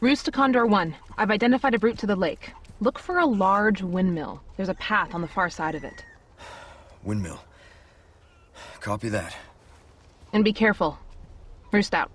Roost to Condor 1. I've identified a route to the lake. Look for a large windmill. There's a path on the far side of it. Windmill. Copy that. And be careful. Roost out.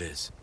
It is.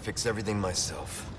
Fix everything myself.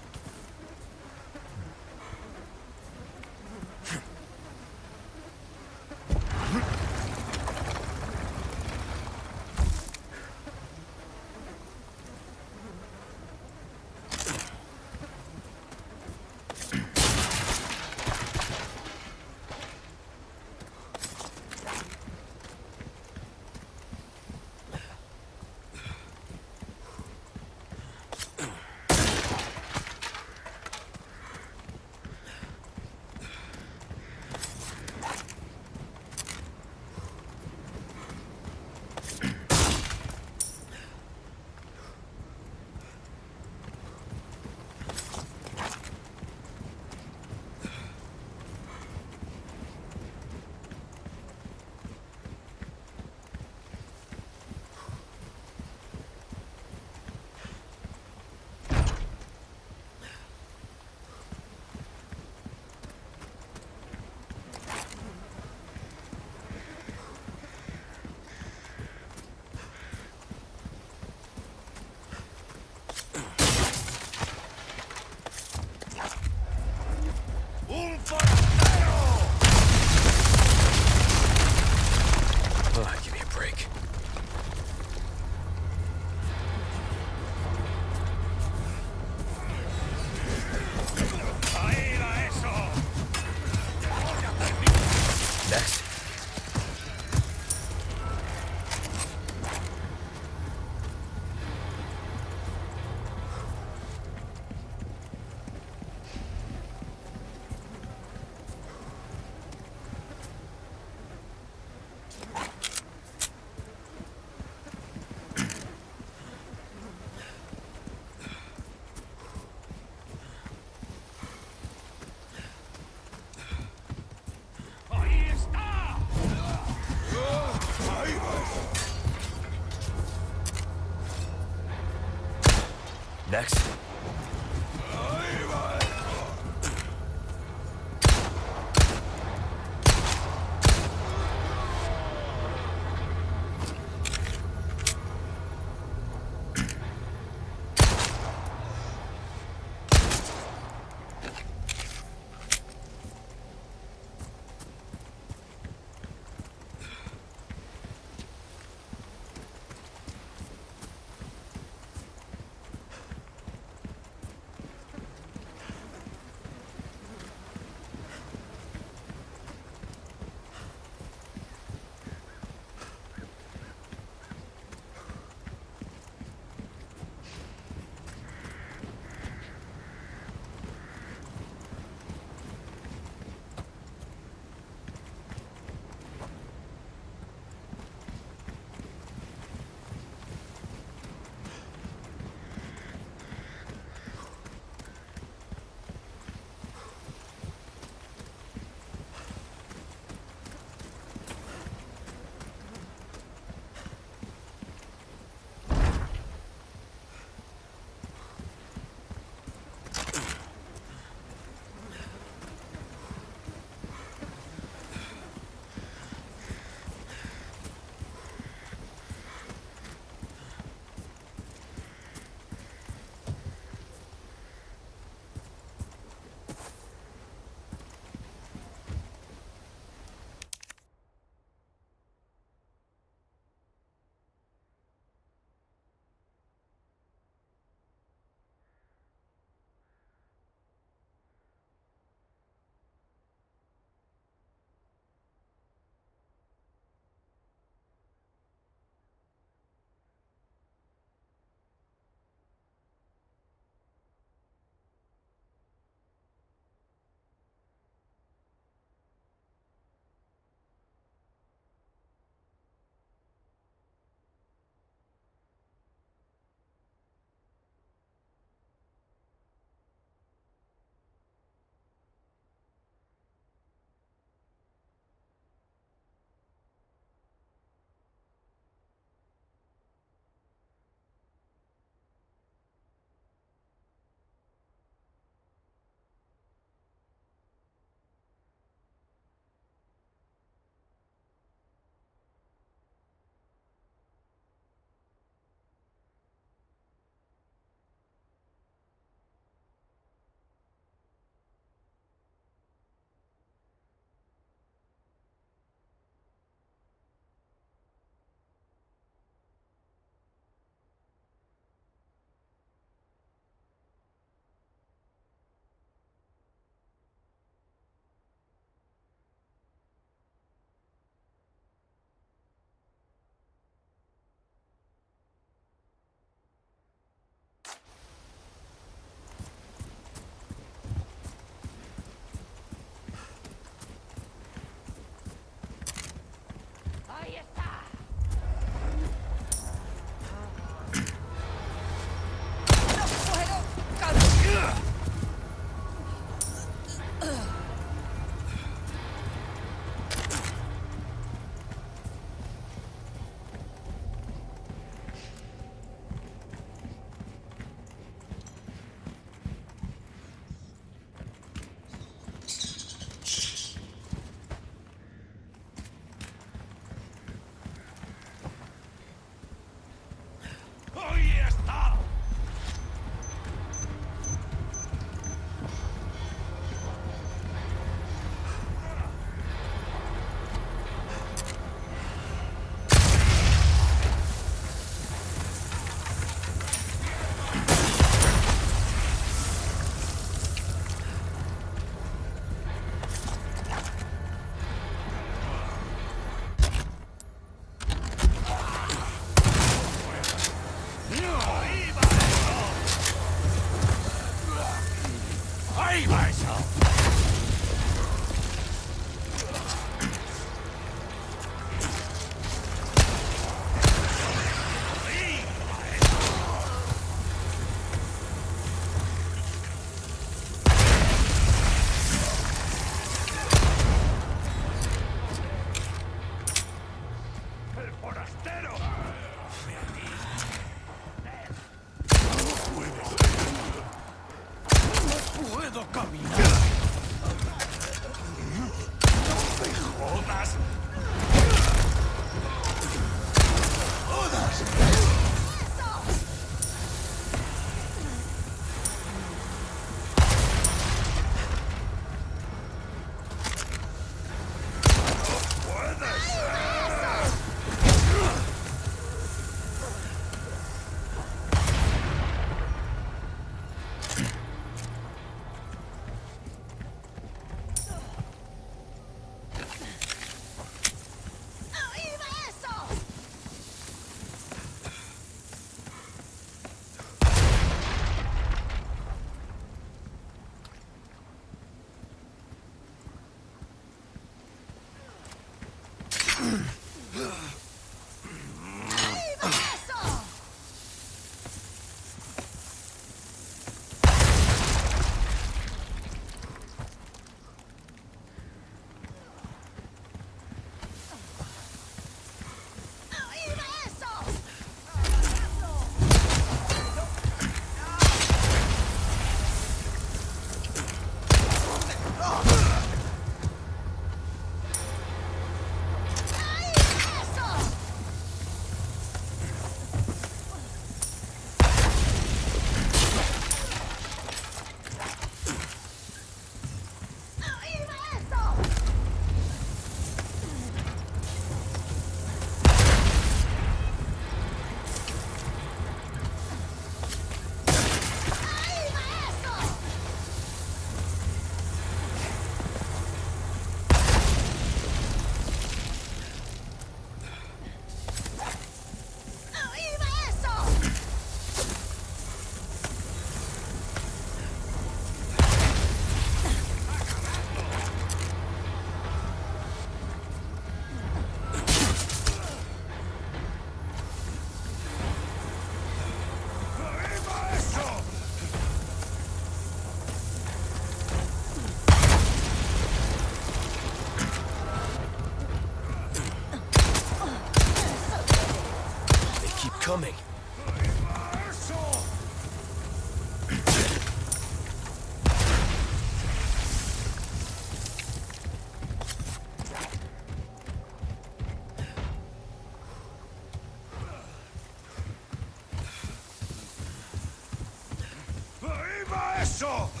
¡Arriba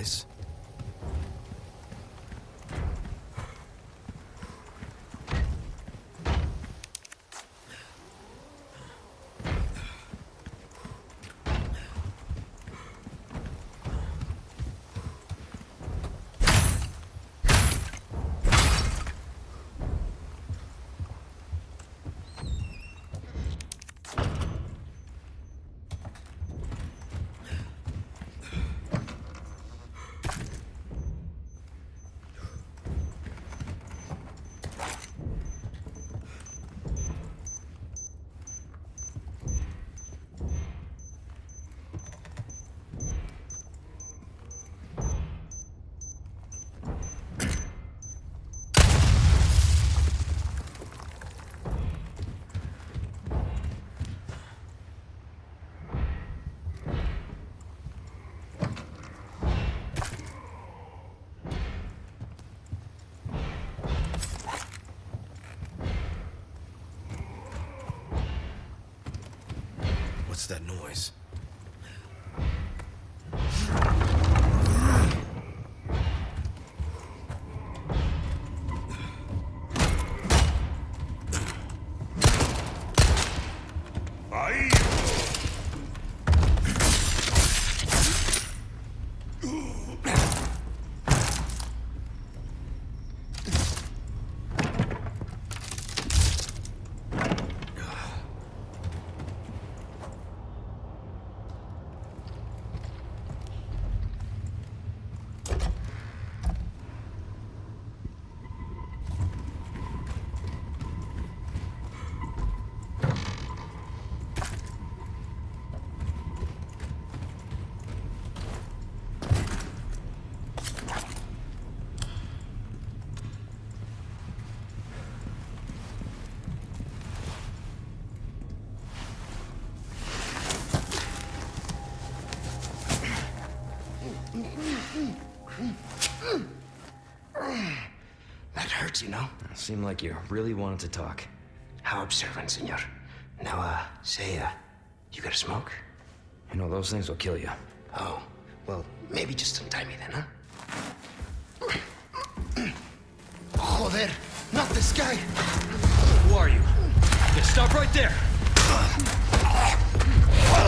This that noise? You know? Seemed like you really wanted to talk. How observant, senor. Now, uh, say, uh, you got a smoke? You know, those things will kill you. Oh, well, maybe just untie me then, huh? Joder, not this guy! Who are you? Yeah, stop right there!